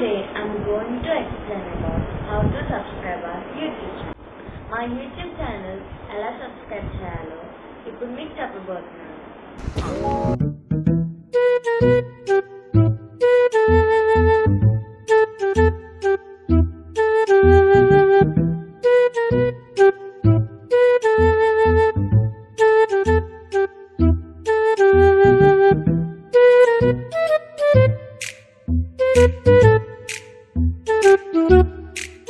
Today I'm going to explain about how to subscribe our YouTube channel. My YouTube channel Ella subscribe చేయాలో ఇప్పుడు మీకు చెప్పబోతున్నాను Thank you.